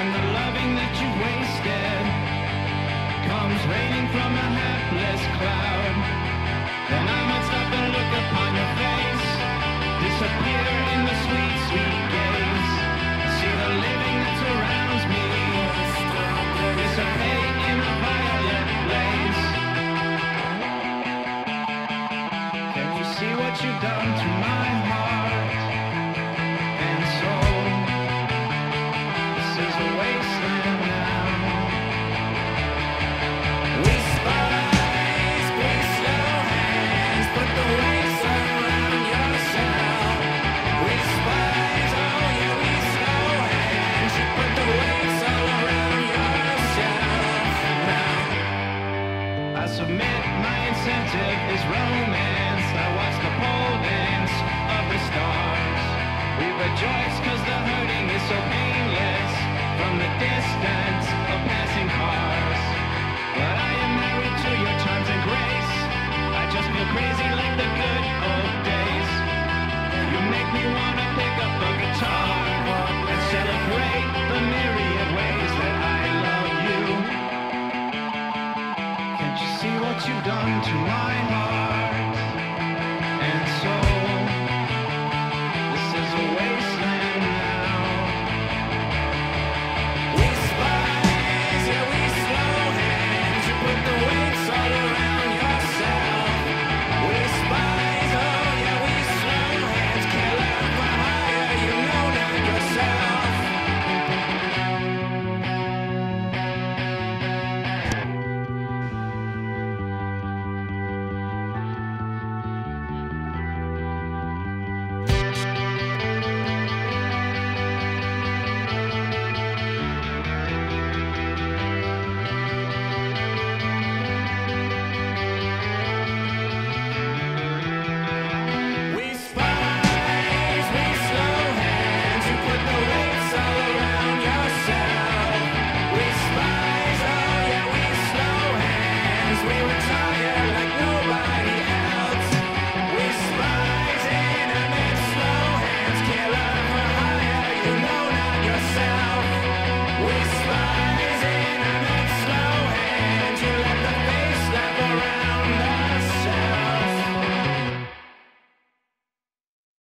When the loving that you wasted comes raining from a hapless cloud, then I might stop and look upon your face, disappear in the sweet, sweet gaze, see the living that surrounds me, dissipate in a violet blaze. Can you see what you've done to my rejoice cause the hurting is so painless From the distance of passing cars. But I am married to your charms and grace. I just feel crazy like the good old days. You make me wanna pick up a guitar And celebrate the myriad ways that I love you. Can't you see what you've done to my heart?